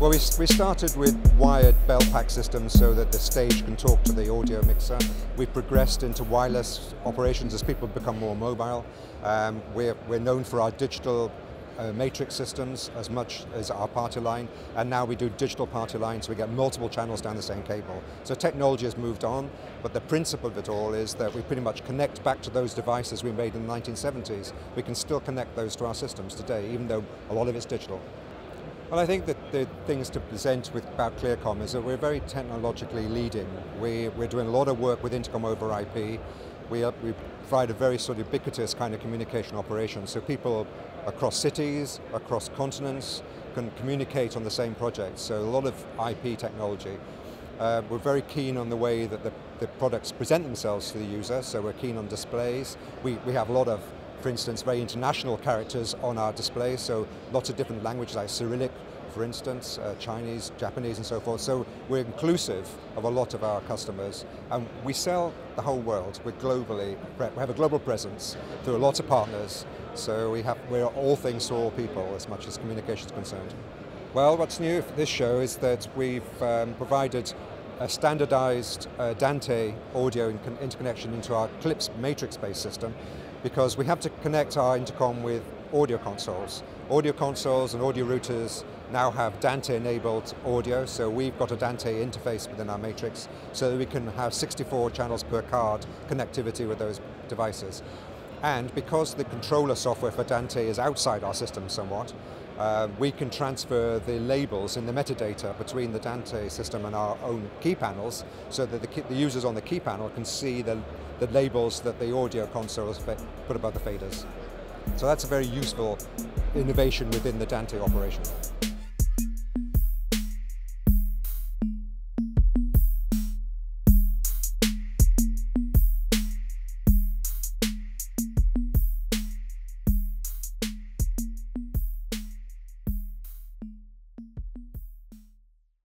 Well, we, we started with wired belt pack systems so that the stage can talk to the audio mixer. We've progressed into wireless operations as people become more mobile. Um, we're, we're known for our digital uh, matrix systems as much as our party line, and now we do digital party lines, so we get multiple channels down the same cable. So technology has moved on, but the principle of it all is that we pretty much connect back to those devices we made in the 1970s. We can still connect those to our systems today, even though a lot of it's digital. Well, I think that the things to present with about ClearCom is that we're very technologically leading. We, we're doing a lot of work with Intercom over IP. We, uh, we provide a very sort of ubiquitous kind of communication operation, so people across cities, across continents, can communicate on the same project. So a lot of IP technology. Uh, we're very keen on the way that the, the products present themselves to the user, so we're keen on displays. We, we have a lot of for instance, very international characters on our display, so lots of different languages like Cyrillic, for instance, uh, Chinese, Japanese and so forth. So we're inclusive of a lot of our customers and we sell the whole world. We're globally, we have a global presence through a lot of partners. So we have, we're all things to all people as much as communication is concerned. Well, what's new for this show is that we've um, provided a standardized uh, Dante audio interconnection into our Eclipse matrix-based system because we have to connect our intercom with audio consoles. Audio consoles and audio routers now have Dante-enabled audio, so we've got a Dante interface within our matrix so we can have 64 channels per card connectivity with those devices. And because the controller software for Dante is outside our system somewhat, uh, we can transfer the labels in the metadata between the Dante system and our own key panels so that the, the users on the key panel can see the, the labels that the audio console has put above the faders. So that's a very useful innovation within the Dante operation.